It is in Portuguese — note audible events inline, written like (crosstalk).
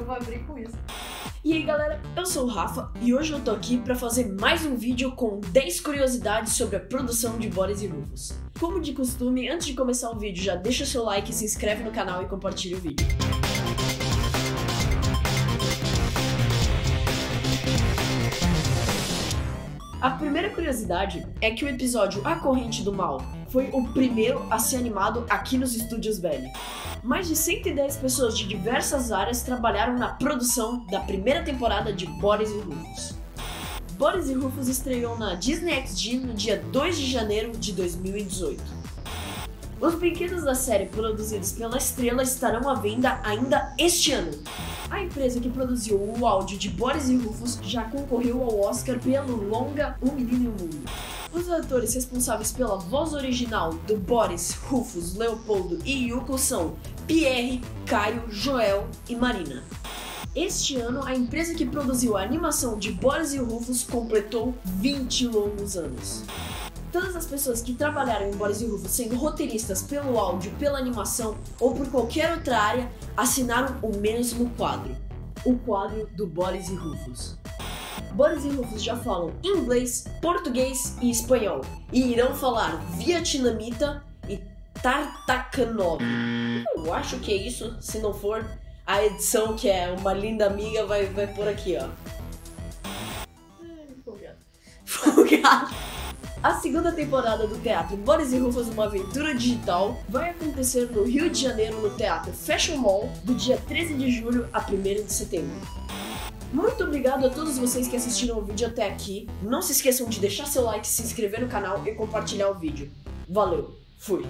vou abrir com isso. E aí galera, eu sou o Rafa e hoje eu tô aqui para fazer mais um vídeo com 10 curiosidades sobre a produção de Boris e Rufus. Como de costume, antes de começar o vídeo, já deixa seu like, se inscreve no canal e compartilha o vídeo. A primeira curiosidade é que o episódio A Corrente do Mal foi o primeiro a ser animado aqui nos estúdios Belly. Mais de 110 pessoas de diversas áreas trabalharam na produção da primeira temporada de Boris e Rufus. Boris e Rufus estreou na Disney XD no dia 2 de janeiro de 2018. Os brinquedos da série produzidos pela Estrela estarão à venda ainda este ano. A empresa que produziu o áudio de Boris e Rufus já concorreu ao Oscar pelo longa O Menino e o Mundo. Os atores responsáveis pela voz original do Boris, Rufus, Leopoldo e Yuko são Pierre, Caio, Joel e Marina. Este ano, a empresa que produziu a animação de Boris e Rufus completou 20 longos anos. Todas as pessoas que trabalharam em Boris e Rufus sendo roteiristas pelo áudio, pela animação ou por qualquer outra área assinaram o mesmo quadro, o quadro do Boris e Rufus. Boris e Rufus já falam inglês, português e espanhol e irão falar vietnamita e tartakanov. Eu acho que é isso, se não for, a edição que é uma linda amiga vai, vai por aqui, ó. (laughs) Folgado. Folgado. A segunda temporada do teatro Boris e Rufus Uma Aventura Digital vai acontecer no Rio de Janeiro no Teatro Fashion Mall do dia 13 de julho a 1 de setembro. Muito obrigado a todos vocês que assistiram o vídeo até aqui. Não se esqueçam de deixar seu like, se inscrever no canal e compartilhar o vídeo. Valeu, fui!